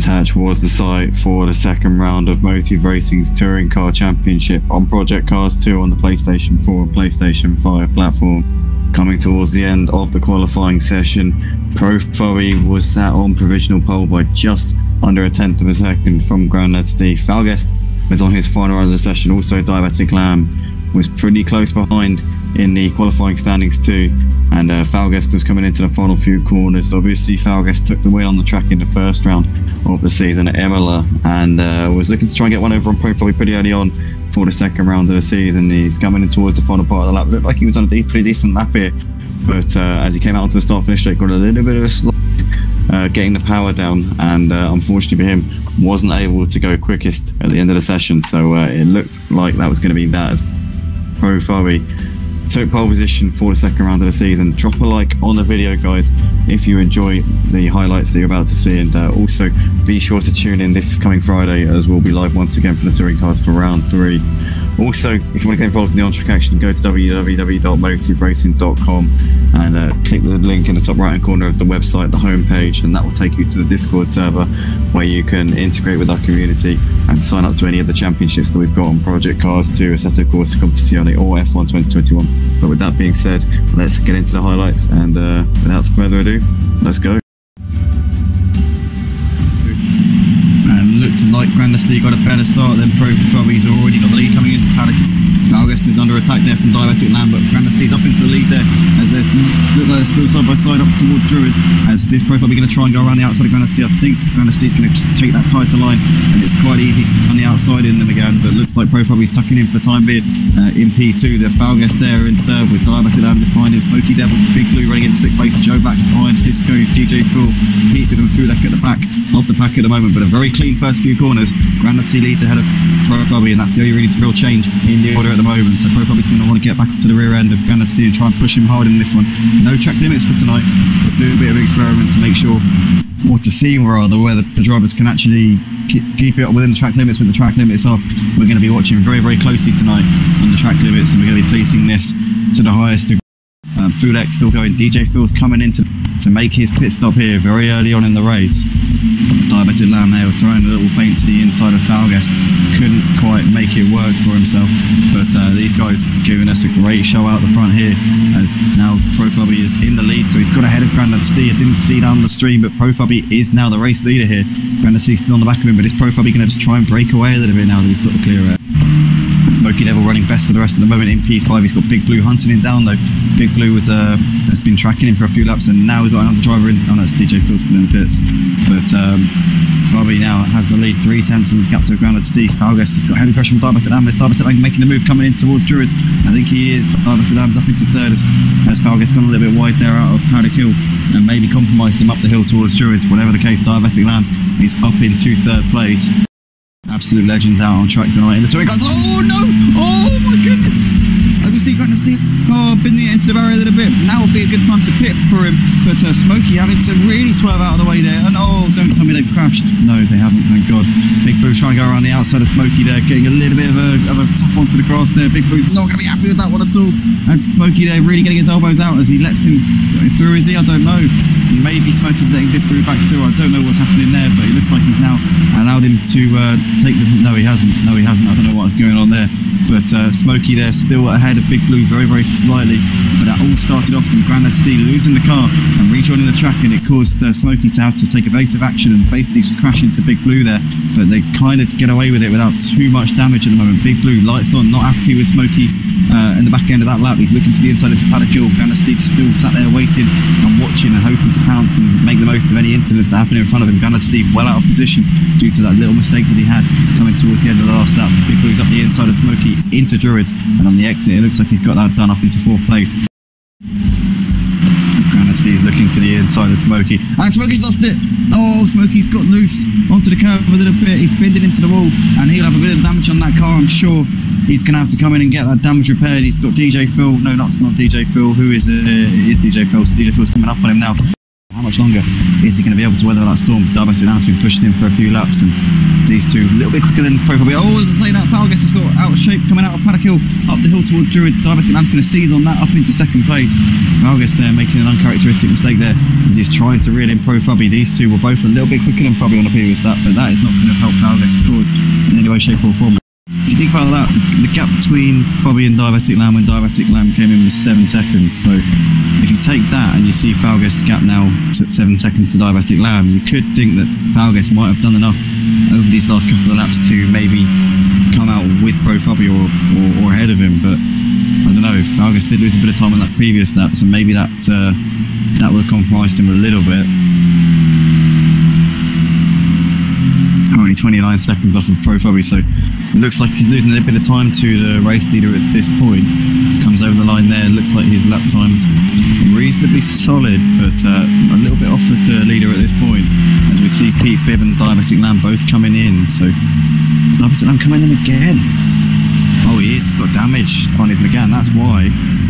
Brands Hatch was the site for the second round of Motive Racing's Touring Car Championship on Project Cars 2 on the PlayStation 4 and PlayStation 5 platform. Coming towards the end of the qualifying session, Pro was sat on provisional pole by just under a tenth of a second from Grandad Steve. Falguest was on his final run of the session, also Diabetic Lamb was pretty close behind in the qualifying standings too. And uh, was coming into the final few corners. Obviously, Falguest took the win on the track in the first round of the season at Imola and uh, was looking to try and get one over on Pro Fabi pretty early on for the second round of the season. He's coming in towards the final part of the lap. Looked like he was on a pretty decent lap here, but uh, as he came out to the start finish straight, got a little bit of a slide, uh, getting the power down, and uh, unfortunately for him, wasn't able to go quickest at the end of the session. So uh, it looked like that was going to be that as Pro Fabi took pole position for the second round of the season. Drop a like on the video, guys, if you enjoy the highlights that you're about to see, and uh, also be sure to tune in this coming Friday as we'll be live once again for the touring cars for round three. Also, if you want to get involved in the on-track action, go to www.motiveracing.com and uh, click the link in the top right-hand corner of the website, the homepage, and that will take you to the Discord server where you can integrate with our community and sign up to any of the championships that we've got on Project Cars 2, Assetto Corsa Competizione, or F1 2021. But with that being said, let's get into the highlights, and uh, without further ado, let's go. Like Grandest League got a better start than Pro Fabi's already got the lead coming into paddock. Falguest is under attack there from Diabetic Lamb, but League's up into the lead there as they're still side by side up towards Druids. As this Pro Fabi going to try and go around the outside of Grandest I think League's going to take that tighter line, and it's quite easy to on the outside in them again. But looks like Pro Fabi's tucking in for the time being uh, in P2. The Falguest there in third with Diabetic Lamb just behind him. Smoky Devil, Big Blue running in sixth place. Joe back behind Disco, DJ Phil, keeping them through that at the back of the pack at the moment. But a very clean first few corners. League leads ahead of Pro Fabi, and that's the only really real change in the order at the moment. So Pro Fabi's going to want to get back to the rear end of League and try and push him hard in this one. No track limits for tonight, but do a bit of an experiment to make sure, or to see rather, whether the drivers can actually keep, keep it within the track limits with the track limits off. We're going to be watching very, very closely tonight on the track limits, and we're going to be policing this to the highest degree. Um, Fulek still going. DJ Phil's coming in to, to make his pit stop here very early on in the race. Diabetic Lamb there throwing a little feint to the inside of Falguest. Couldn't quite make it work for himself. But uh, these guys giving us a great show out the front here as now Pro Fabi is in the lead. So he's got ahead of Grandad. I didn't see down the stream, but Pro Fabi is now the race leader here. Grandad Steve's still on the back of him, but is Pro Fabi going to just try and break away a little bit now that he's got the clear air? Smoky Devil running best of the rest of the moment in P5. He's got Big Blue hunting him down though. Big Blue was uh, has been tracking him for a few laps, and now we've got another driver in. Oh, it's DJ Phil still in the pits. But um, now has the lead, three tenths and gap to Grandad Steve. Falguest has got heavy pressure from Diabetic Lamb. Is making a move coming in towards Druids? I think he is. Diabetic Lamb's up into third as, as Falguest gone a little bit wide there out of Paddock Hill and maybe compromised him up the hill towards Druids. Whatever the case, Diabetic Lamb is up into third place. Absolute legends out on track tonight in the touring cars. Oh no! Oh my goodness! I can see Grandad Steve oh, been the into the barrier a little bit. Now would be a good time to pit for him. But uh, Smokey having to really swerve out of the way there. And oh, don't tell me they've crashed. No, they haven't, thank God. Big Blue trying to go around the outside of Smokey there, getting a little bit of a, of a tap onto the grass there. Big Blue's not going to be happy with that one at all. And Smokey there really getting his elbows out as he lets him through. Is he? I don't know. Maybe Smokey's letting Big Blue back through. I don't know what's happening there, but it looks like he's now allowed him to uh, take the. No, he hasn't. No, he hasn't. I don't know what's going on there. But uh, Smokey there still ahead of Big Blue very, very slightly. But that all started off from Grandad Steve losing the car and rejoining the track, and it caused uh, Smokey to have to take evasive action and basically just crash into Big Blue there. But they kind of get away with it without too much damage at the moment. Big Blue lights on, not happy with Smokey uh, in the back end of that lap. He's looking to the inside of. Grandad Steve still sat there waiting and watching and hoping to pounce and make the most of any incidents that happen in front of him. Grandad Steve well out of position due to that little mistake that he had coming towards the end of the last lap. Big Blue's up the inside of Smokey into Druids, and on the exit, it looks like he's got that done up into fourth place. Steve's looking to the inside of Smokey. And Smokey's lost it! Oh, Smokey's got loose onto the curb a little bit. He's bending into the wall, and he'll have a bit of damage on that car, I'm sure. He's going to have to come in and get that damage repaired. He's got DJ Phil. No, not, not DJ Phil. Who is, uh, is DJ Phil? So DJ Phil's coming up on him now. How much longer is he going to be able to weather that storm? Diabetic Lamb's been pushing him for a few laps, and these two a little bit quicker than Pro Fabi. Oh, as I say that, has got out of shape coming out of Paddock Hill up the hill towards Druids. Lamb's going to seize on that up into second place. Falgas there making an uncharacteristic mistake there as he's trying to reel in Pro Fabi. These two were both a little bit quicker than Fabi on the previous lap, but that is not going to help Falgas scores in any way, shape, or form. If you think about that, the gap between Fabi and Diabetic Lamb when Diabetic Lamb came in was seven seconds. So if you take that and you see Falgas gap now to seven seconds to Diabetic Lamb, you could think that Falgas might have done enough over these last couple of laps to maybe come out with Pro Fabi or, or, or ahead of him. But I don't know. Falgas did lose a bit of time on that previous lap, so maybe that uh, that would have compromised him a little bit. Only 29 seconds off of Pro Fabi, so looks like he's losing a bit of time to the race leader at this point. Comes over the line there. Looks like his lap time's reasonably solid, but uh, a little bit off with the leader at this point. As we see Pete Bibb and Diabetic Lamb both coming in. So Diabetic Lamb coming in again. Oh, he is. He's got damage on his Megane. That's why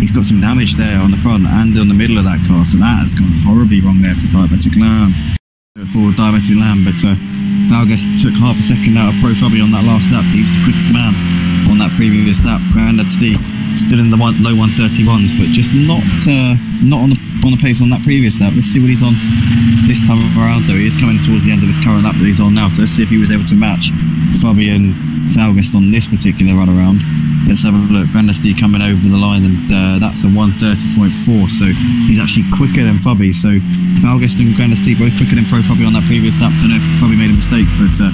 he's got some damage there on the front and on the middle of that car. So that has gone horribly wrong there for Diabetic Lamb. For Diabetic Lamb, but. Uh, Falgas took half a second out of Pro Fabi on that last lap. He was the quickest man on that previous lap. Grandad still in the one, low 131s, but just not uh, not on the on the pace on that previous lap. Let's see what he's on this time around, though. He is coming towards the end of his current lap that he's on now, so let's see if he was able to match Fabi and Falgast on this particular run around. Let's have a look. Grandad Steve coming over the line, and uh, that's a 130.4. So he's actually quicker than Fabi. So Falgast and Grandad Steve both quicker than Pro Fabi on that previous lap. Don't know if Fabi made a mistake, but uh,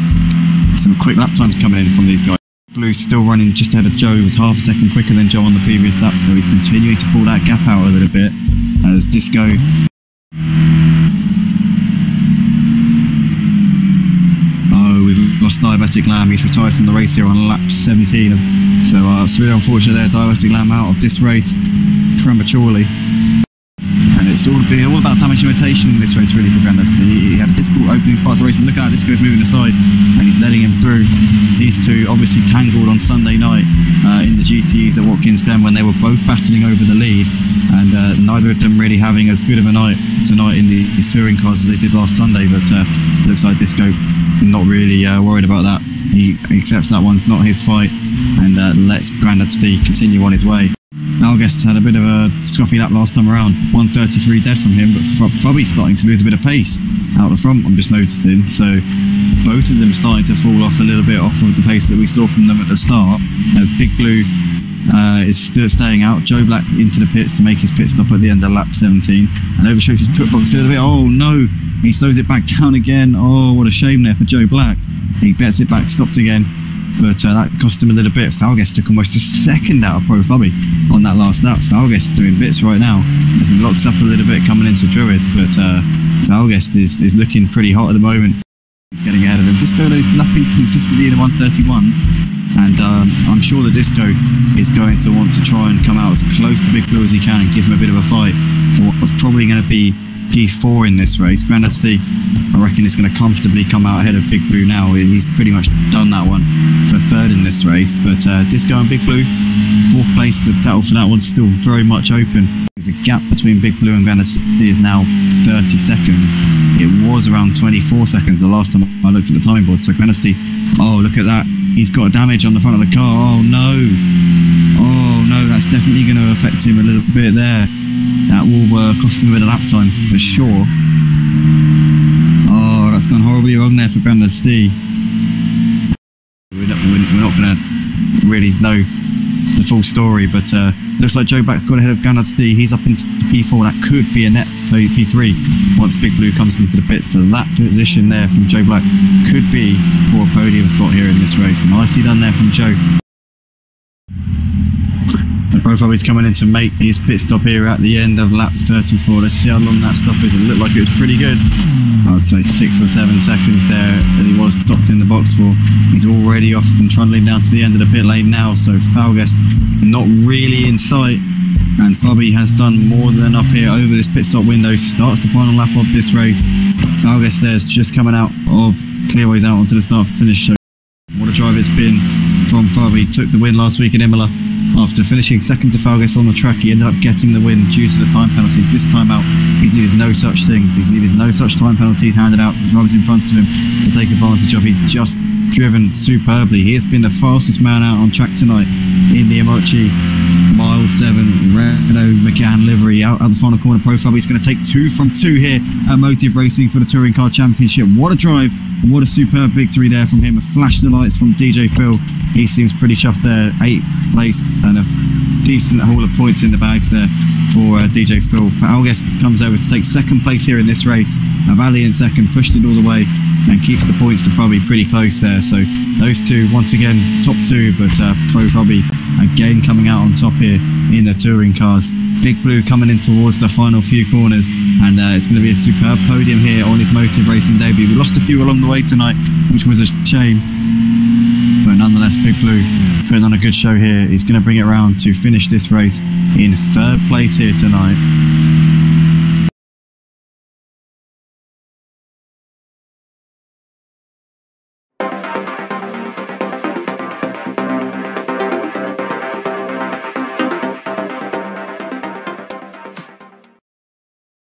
some quick lap times coming in from these guys. Blue's still running just ahead of Joe. He was half a second quicker than Joe on the previous lap, so he's continuing to pull that gap out a little bit as Disco Oh, we've lost Diabetic Lamb. He's retired from the race here on lap 17. So uh, it's really unfortunate there. Diabetic Lamb out of this race prematurely. And it's all been all about damage limitation in this race, really, for Grandad. He, he had a difficult opening part of the race, and look at this guy's moving aside, and he's letting him through. These two obviously tangled on Sunday night uh, in the GTEs at Watkins Glen when they were both battling over the lead, and uh, neither of them really having as good of a night tonight in the, these touring cars as they did last Sunday. But uh, looks like Disco not really uh, worried about that. He accepts that one's not his fight and uh, lets Grandad Steve continue on his way. Falguest had a bit of a scruffy lap last time around. 133 dead from him, but Fabi's starting to lose a bit of pace out the front, I'm just noticing. So both of them starting to fall off a little bit off of the pace that we saw from them at the start. As Big Blue uh, is still staying out. Joe Black into the pits to make his pit stop at the end of lap 17 and overshoots his pit box a little bit. Oh no, he slows it back down again. Oh, what a shame there for Joe Black. He bets it back, stopped again. But uh, that cost him a little bit. Falgas took almost a second out of Pro Fabi on that last lap. Falgas doing bits right now as he locks up a little bit coming into Druids. But uh, is, is looking pretty hot at the moment. He's getting ahead of him. Disco lapping consistently in the 131s. And um, I'm sure that Disco is going to want to try and come out as close to Big Blue as he can and give him a bit of a fight for what's probably going to be P4 in this race. Steve, I reckon, is going to comfortably come out ahead of Big Blue now. He's pretty much done that one for third in this race. But uh, Disco and Big Blue, fourth place. The battle for that one's still very much open. The gap between Big Blue and Steve is now 30 seconds. It was around 24 seconds the last time I looked at the timing board. So Steve, oh, look at that. He's got damage on the front of the car. Oh, no. Oh, no, that's definitely going to affect him a little bit there. That will uh, cost him a bit of lap time for sure. Oh, that's gone horribly wrong there for Grandad Steve. We're not, we're not going to really know the full story, but uh, looks like Joe Black's got ahead of Grandad Steve. He's up into P4. That could be a net P3 once Big Blue comes into the pits. So that position there from Joe Black could be for a podium spot here in this race. Nicely done there from Joe. The Pro Fabi is coming in to make his pit stop here at the end of lap 34. Let's see how long that stop is. It looked like it was pretty good. I'd say six or seven seconds there that he was stopped in the box for. He's already off and trundling down to the end of the pit lane now. So Falgast not really in sight. And Fabi has done more than enough here over this pit stop window. Starts the final lap of this race. Falgast there's just coming out of clearways out onto the start finish. So what a drive it's been from Fabi. Took the win last week in Imola After finishing second to Falgas on the track, he ended up getting the win due to the time penalties. This time out, he's needed no such things. He's needed no such time penalties handed out to the drivers in front of him to take advantage of. He's just driven superbly. He has been the fastest man out on track tonight in the Emochi mile seven Renault Megane livery out at the final corner Pro Fabi. He's going to take two from two here at Motive Racing for the Touring Car Championship. What a drive! What a superb victory there from him. A flash of lights from DJ Phil. He seems pretty chuffed there. Eighth place and a decent haul of points in the bags there for uh, DJ Phil. Falgas comes over to take second place here in this race. Valley in second, pushed it all the way and keeps the points to Fabi pretty close there. So those two, once again, top two, but uh, Pro Fabi again coming out on top here in the touring cars. Big Blue coming in towards the final few corners, and uh, it's going to be a superb podium here on his motive racing debut. We lost a few along the way tonight, which was a shame, but nonetheless, Big Blue putting on a good show here. He's going to bring it around to finish this race in third place here tonight.